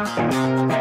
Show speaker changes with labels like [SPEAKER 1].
[SPEAKER 1] Música